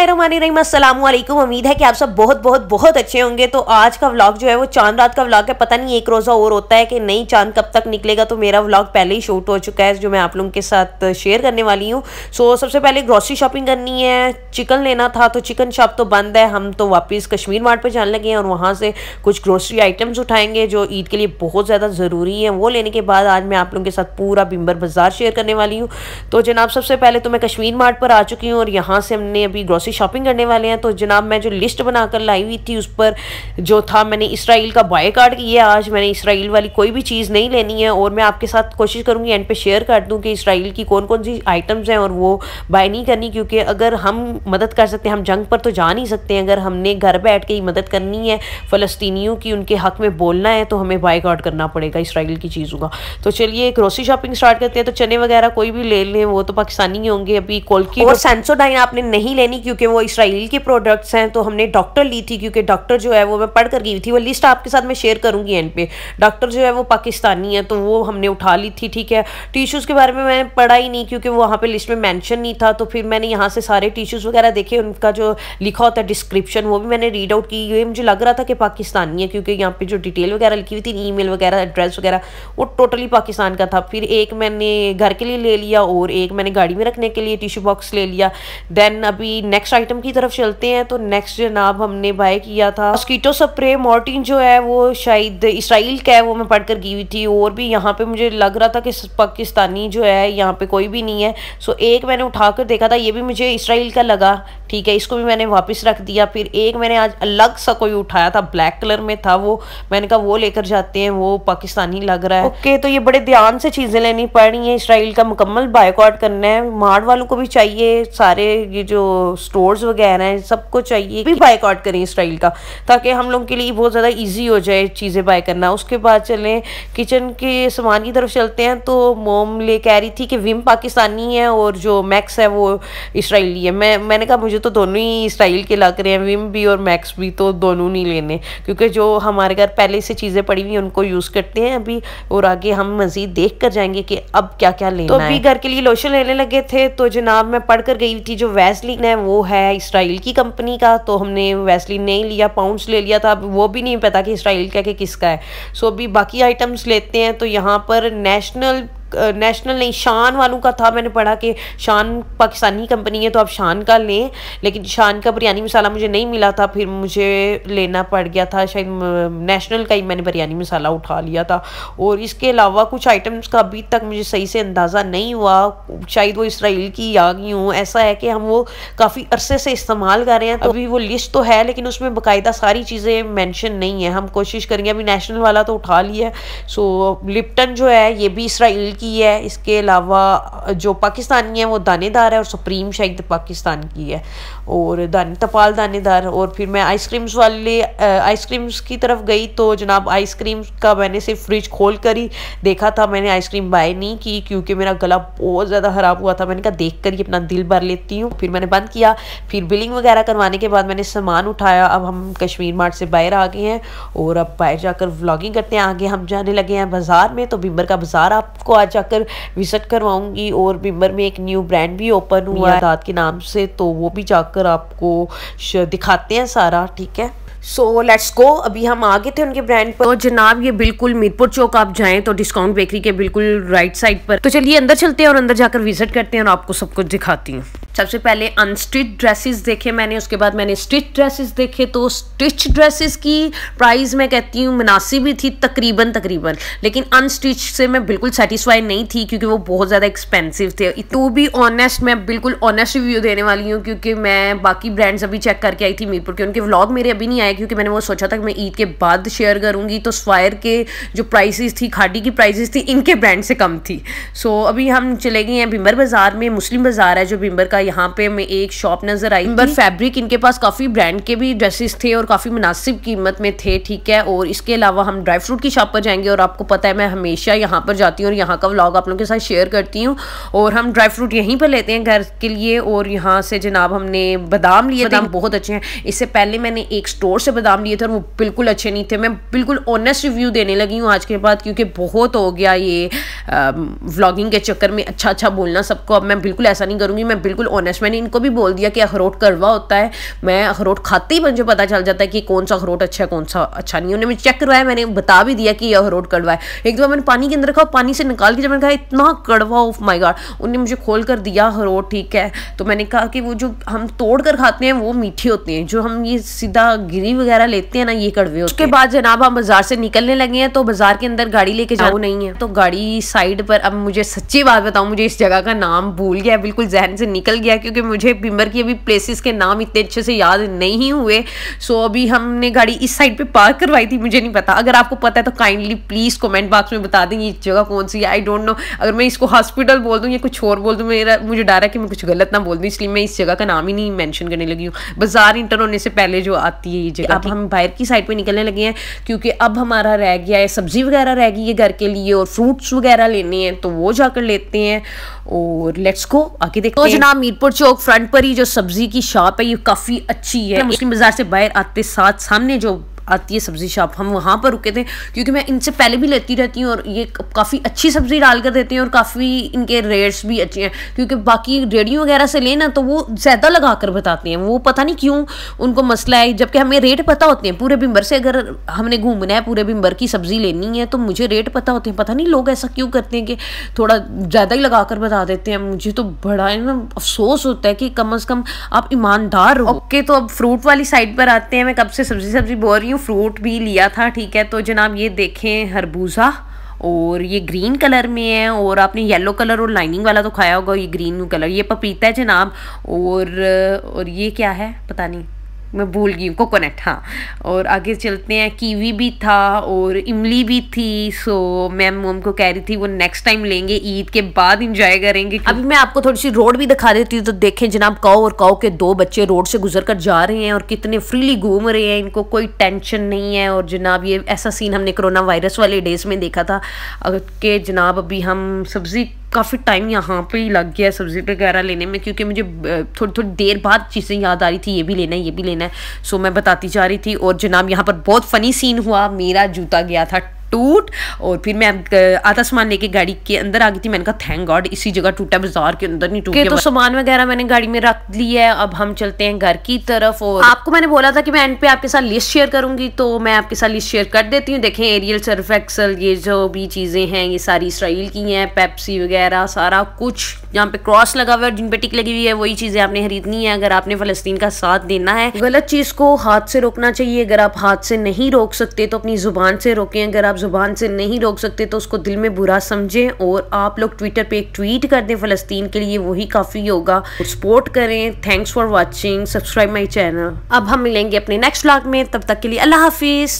Instagram वालेकुम उम्मीद है कि आप सब बहुत बहुत बहुत अच्छे होंगे। तो आज का व्लॉग जो है वो चाँद रात का व्लॉग है। पता नहीं, एक रोज़ा और होता है कि नहीं, चाँद कब तक निकलेगा तो मेरा व्लॉग पहले ही शूट हो चुका है, जो मैं आप लोगों के साथ शेयर करने वाली हूँ। सो सबसे पहले ग्रॉसरी शॉपिंग करनी है। चिकन लेना था तो चिकन शॉप तो बंद है। हम तो वापस कश्मीर मार्ट पर जाने लगे हैं और वहाँ से कुछ ग्रोसरी आइटम्स उठाएँगे, जो ईद के लिए बहुत ज़्यादा ज़रूरी है। वो लेने के बाद आज मैं आप लोगों के साथ पूरा बिम्बर बाज़ार शेयर करने वाली हूँ। तो जनाब, सबसे पहले तो मैं कश्मीर मार्ट पर आ चुकी हूँ और यहाँ से हमने अभी ग्रोसरी शॉपिंग करने वाले हैं तो जनाब मैं जो लिस्ट बनाकर लाई हुई थी उस पर जो था मैंने इसराइल का बाय कार्ड किया। आज मैंने इसराइल वाली कोई भी चीज़ नहीं लेनी है और मैं आपके साथ कोशिश करूँगी एंड पे शेयर कर दूँ कि इसराइल की कौन कौन सी आइटम्स हैं और वो बाय नहीं करनी क्योंकि अगर हम मदद कर सकते हैं हम जंग पर तो जा नहीं सकते अगर हमने घर बैठ के ही मदद करनी है फ़लस्तीनियों की उनके हक में बोलना है तो हमें बाय कार्ड करना पड़ेगा इसराइल की चीज़ों का। तो चलिए ग्रोसरी शॉपिंग स्टार्ट करते हैं तो चने वगैरह कोई भी ले लें वो तो पाकिस्तानी होंगे अभी कोलकी और सेंसोडाइन आपने नहीं लेनी क्योंकि वो इसराइल के प्रोडक्ट्स हैं तो हमने डॉक्टर ली थी, क्योंकि डॉक्टर जो है वो मैं पढ़ कर गई थी, वो लिस्ट आपके साथ मैं शेयर करूँगी एंड पे। डॉक्टर जो है वो पाकिस्तानी है तो वो हमने उठा ली थी, ठीक है। टिश्यूज़ के बारे में मैंने पढ़ा ही नहीं, क्योंकि वहाँ पर लिस्ट में मैंशन नहीं था तो फिर मैंने यहाँ से सारे टिश्यूज़ वगैरह देखे, उनका जो लिखा होता है डिस्क्रिप्शन वो भी मैंने रीड आउट की। ये मुझे लग रहा था कि पाकिस्तानी है, क्योंकि यहाँ पर जो डिटेल वगैरह लिखी हुई थी ईमेल वगैरह एड्रेस वगैरह, वो टोटली पाकिस्तान का था। फिर एक मैंने घर के लिए ले लिया, और एक मैंने गाड़ी में रखने के लिए टिश्यू बॉक्स ले लिया। देन अभी नेक्स्ट आइटम की तरफ़ चलते हैं तो नेक्स्ट जनाब हमने बाय किया था। मस्कीटो स्प्रे मॉर्टिन जो है, वो शायद इसराइल का है, वो मैं पढ़ कर की हुई थी। और भी यहाँ पे मुझे लग रहा था कि पाकिस्तानी जो है, यहाँ पे कोई भी नहीं है। सो एक मैंने उठा कर देखा था, ये भी मुझे इसराइल का लगा। ठीक है, इसको भी मैंने वापस रख दिया। फिर एक मैंने आज अलग सा कोई उठाया था ब्लैक कलर में था वो। मैंने कहा, वो लेकर जाते हैं, वो पाकिस्तानी लग रहा है। ओके तो ये बड़े ध्यान से चीज़ें लेनी पड़ रही हैं। इसराइल का मुकम्मल बायकॉट करना है। मार्ड वालों को भी चाहिए सारे ये जो स्टोर्स वगैरह हैं सबको चाहिए भी बायकॉट करें इसराइल का ताकि हम लोग के लिए बहुत ज़्यादा ईजी हो जाए चीज़ें बाय करना। उसके बाद चलें किचन के सामान की तरफ़ चलते हैं तो मोम ले कह रही थी कि विम पाकिस्तानी है और जो मैक्स है वो इसराइली है। मैं मैंने कहा मुझे तो दोनों ही इसराइल के लग रहे हैं विम भी और मैक्स भी तो दोनों नहीं लेने क्योंकि जो हमारे घर पहले से चीज़ें पड़ी हुई उनको यूज़ करते हैं अभी और आगे हम मज़ीद देख कर जाएँगे कि अब क्या क्या लेना तो अभी घर के लिए लोशन लेने लगे थे तो जनाब मैं पढ़ कर गई थी जो वैसलिन है वो है इसराइल की कंपनी का तो हमने वैसलिन नहीं लिया पाउंड्स ले लिया था। अब वो भी नहीं पता कि इसराइल का कि किसका है। सो अभी बाकी आइटम्स लेते हैं तो यहाँ पर नेशनल नेशनल नहीं, शान वालों का था। मैंने पढ़ा कि शान पाकिस्तानी कंपनी है तो आप शान का लें। लेकिन शान का बिरयानी मसाला मुझे नहीं मिला था, फिर मुझे लेना पड़ गया था। शायद नेशनल का ही मैंने बिरयानी मसाला उठा लिया था। और इसके अलावा कुछ आइटम्स का अभी तक मुझे सही से अंदाज़ा नहीं हुआ। शायद वो इसराइल की आ गई हूँ। ऐसा है कि हम वो काफ़ी अरसे से इस्तेमाल कर रहे हैं। तो अभी वो लिस्ट तो है, लेकिन उसमें बाकायदा सारी चीज़ें मैंशन नहीं है। हम कोशिश करेंगे, अभी नेशनल वाला तो उठा लिया। सो लिप्टन जो है, ये भी इसराइल की है, इसके अलावा जो पाकिस्तानी है वो दानेदार है और सुप्रीम शाहिद पाकिस्तान की है। और दाने तपाल दानेदार। और फिर मैं आइसक्रीम्स वाले आइसक्रीम्स की तरफ़ गई तो जनाब आइसक्रीम का मैंने सिर्फ़ फ्रिज खोल कर ही देखा था। मैंने आइसक्रीम बाय नहीं की क्योंकि मेरा गला बहुत ज़्यादा ख़राब हुआ था। मैंने कहा देख कर ही अपना दिल भर लेती हूँ। फिर मैंने बंद किया। फिर बिलिंग वगैरह करवाने के बाद मैंने सामान उठाया। अब हम कश्मीर मार्ट से बाहर आ गए हैं और अब बाहर जाकर व्लॉगिंग करते हैं। आगे हम जाने लगे हैं बाज़ार में। तो बिम्बर का बाज़ार आपको आज जाकर विज़िट करवाऊँगी। और बिम्बर में एक न्यू ब्रांड भी ओपन हुआ है। दाद के नाम से। तो वो भी जाकर आपको दिखाते हैं सारा, ठीक है? सो लेट्स गो अभी हम आ गए थे उनके ब्रांड पर। तो जनाब, ये बिल्कुल मीरपुर चौक आप जाएँ तो डिस्काउंट बेकरी के बिल्कुल राइट साइड पर। तो चलिए, अंदर चलते हैं और अंदर जाकर विज़िट करते हैं और आपको सब कुछ दिखाती हूँ। सबसे पहले अनस्टिच ड्रेसेस देखे मैंने, उसके बाद मैंने स्टिच ड्रेसेस देखे तो स्टिच ड्रेसेस की प्राइस मैं कहती हूँ मुनासिब ही थी, तकरीबन तकरीबन। लेकिन अनस्टिच से मैं बिल्कुल सेटिस्फाई नहीं थी, क्योंकि वो बहुत ज़्यादा एक्सपेंसिव थे। टू बी ऑनेस्ट मैं बिल्कुल ऑनेस्ट रिव्यू देने वाली हूँ, क्योंकि मैं बाकी ब्रांड्स अभी चेक करके आई थी मीरपुर के। उनके व्लॉग मेरे अभी नहीं आए, क्योंकि मैंने वो सोचा था कि मैं ईद के बाद शेयर करूँगी तो स्वायर के जो प्राइसेस थी खाडी की प्राइसेस थी, इनके ब्रांड से कम थी। सो अभी हम चले गए हैं भिम्बर बाज़ार में मुस्लिम बाज़ार है, जो बिम्बर का यहाँ पे हमें एक शॉप नज़र आई बट फैब्रिक इनके पास काफ़ी ब्रांड के भी ड्रेसेस थे और काफ़ी मुनासिब कीमत में थे ठीक है? और इसके अलावा हम ड्राई फ्रूट की शॉप पर जाएँगे और आपको पता है मैं हमेशा यहाँ पर जाती हूँ और यहाँ का व्लॉग आप लोगों के साथ शेयर करती हूँ। और हम ड्राई फ्रूट यहीं पर लेते हैं घर के लिए और यहाँ से जनाब हमने बादाम लिए बादाम। बहुत अच्छे हैं। इससे पहले मैंने एक स्टोर से बादाम लिए थे और वो बिल्कुल अच्छे नहीं थे। मैं बिल्कुल ऑनेस्ट रिव्यू देने लगी हूँ आज के बाद क्योंकि बहुत हो गया ये व्लॉगिंग के चक्कर में। अच्छा अच्छा बोलना सबको। अब मैं बिल्कुल ऐसा नहीं करूँगी। मैं बिल्कुल ऑनेस्ट मैंने इनको भी बोल दिया कि अखरोट कड़वा होता है। मैं अखरोट खाते ही मुझे पता चल जाता है कि कौन सा अखरोट अच्छा है कौन सा अच्छा नहीं उन्होंने मुझे चेक करवाया मैंने बता भी दिया कि ये अखरोट कड़वा है। एक दो मैंने पानी के अंदर रखा पानी से निकाल के जब मैंने कहा इतना कड़वा ऑफ़ माई गार्ड उन्होंने मुझे खोल कर दिया अखरोट ठीक है। तो मैंने कहा कि वो जो हम तोड़ कर खाते हैं वो मीठे होते हैं। जो हम ये सीधा गिरी वगैरह लेते हैं ना ये कड़वे उसके बाद जनाब हम बाज़ार से निकलने लगे हैं तो बाज़ार के अंदर गाड़ी लेके जाओ हाँ। नहीं है। तो गाड़ी साइड पर अब मुझे सच्ची बात बताऊँ मुझे इस जगह का नाम भूल गया बिल्कुल जहन से निकल गया क्योंकि मुझे बिम्बर की अभी प्लेसेस के नाम इतने अच्छे से याद नहीं हुए। सो अभी हमने गाड़ी इस साइड पे पार्क करवाई थी मुझे नहीं पता। अगर आपको पता है तो काइंडली प्लीज़ कमेंट बॉक्स में बता देंगे इस जगह कौन सी है। आई डोंट नो अगर मैं इसको हॉस्पिटल बोल दूँ या कुछ और बोल दूँ मेरा मुझे डर है कि मैं कुछ गलत ना बोल दूँ इसलिए मैं इस जगह का नाम ही नहीं मैंशन करने लगी हूँ। बाज़ार इंटर होने से पहले जो आती है ये जगह। अब हम बाहर की साइड पर निकलने लगे हैं क्योंकि अब हमारा रह गया है सब्ज़ी वगैरह रह गई है घर के लिए और फ्रूट्स वगैरह लेने हैं तो वो जाकर लेते हैं। और लेट्स गो आगे देखते तो हैं। जनाब मीरपुर चौक फ्रंट पर ही जो सब्ज़ी की शॉप है ये काफ़ी अच्छी है। मुस्लिम बाज़ार से बाहर आते साथ सामने जो आती है सब्ज़ी शॉप हम वहाँ पर रुके थे, क्योंकि मैं इनसे पहले भी लेती रहती हूँ और ये काफ़ी अच्छी सब्ज़ी डाल कर देते हैं और काफ़ी इनके रेट्स भी अच्छे हैं। क्योंकि बाकी रेडियो वगैरह से लेना तो वो ज़्यादा लगा कर बताते हैं। वो पता नहीं क्यों उनको मसला है, जबकि हमें रेट पता होते हैं। पूरे बिम्बर से अगर हमने घूमना है, पूरे बिम्बर की सब्ज़ी लेनी है तो मुझे रेट पता होते हैं। पता नहीं लोग ऐसा क्यों करते हैं कि थोड़ा ज़्यादा ही लगा कर बता देते हैं। मुझे तो बड़ा ना अफसोस होता है कि कम अज़ कम आप ईमानदार ओके तो अब फ्रूट वाली साइड पर आते हैं। मैं कब से सब्ज़ी सब्ज़ी बोल रही हूँ? फ्रूट भी लिया था, ठीक है? तो जनाब ये देखें हरबूज़ा, और ये ग्रीन कलर में है, और आपने येलो कलर और लाइनिंग वाला तो खाया होगा ये ग्रीन कलर, ये पपीता है जनाब, और और ये क्या है? पता नहीं। मैं भूल गई हूँ, कोकोनट हाँ। और आगे चलते हैं, कीवी भी था और इमली भी थी सो मैम मोम को कह रही थी, वो नेक्स्ट टाइम लेंगे, ईद के बाद इंजॉय करेंगे अभी मैं आपको थोड़ी सी रोड भी दिखा देती हूँ तो देखें जनाब काओ और काओ के दो बच्चे रोड से गुजर कर जा रहे हैं और कितने फ्रीली घूम रहे हैं, इनको कोई टेंशन नहीं है। और जनाब, ये ऐसा सीन हमने कोरोना वायरस वाले डेज़ में देखा था कि जनाब, अभी हम सब्ज़ी काफ़ी टाइम यहाँ पे ही लग गया सब्ज़ी वगैरह लेने में, क्योंकि मुझे थोड़ी थोड़ी देर बाद चीज़ें याद आ रही थी, ये भी लेना है, ये भी लेना है। सो मैं बताती जा रही थी और जनाब, यहाँ पर बहुत फ़नी सीन हुआ, मेरा जूता गया था टूट और फिर मैं आधा सामान लेके गाड़ी के अंदर आ गई थी। मैंने कहा थैंक गॉड इसी जगह टूटा बाज़ार के अंदर नहीं टूटे तो सामान वगैरह मैंने गाड़ी में रख लिया है अब हम चलते हैं घर की तरफ़ और आपको मैंने बोला था कि मैं एंड पे आपके साथ लिस्ट शेयर करूँगी तो मैं आपके साथ लिस्ट शेयर कर देती हूँ। देखें एरियल सर्फ एक्सल ये जो भी चीज़ें हैं ये सारी इसराइल की हैं पेप्सी वगैरह सारा कुछ जहाँ पे क्रॉस लगा हुआ है जिन पे टिक लगी हुई है वही चीज़ें आपने खरीदनी है। अगर आपने फलस्तीन का साथ देना है गलत चीज़ को हाथ से रोकना चाहिए। अगर आप हाथ से नहीं रोक सकते तो अपनी ज़ुबान से रोकें। अगर आप ज़ुबान से नहीं रोक सकते तो उसको दिल में बुरा समझें और आप लोग ट्विटर पे एक ट्वीट कर दें फ़लस्तीन के लिए, वही काफ़ी होगा। सपोर्ट करें। Thanks for watching subscribe my channel अब हम मिलेंगे अपने नेक्स्ट ब्लॉग में। तब तक के लिए अल्लाह हाफिज़।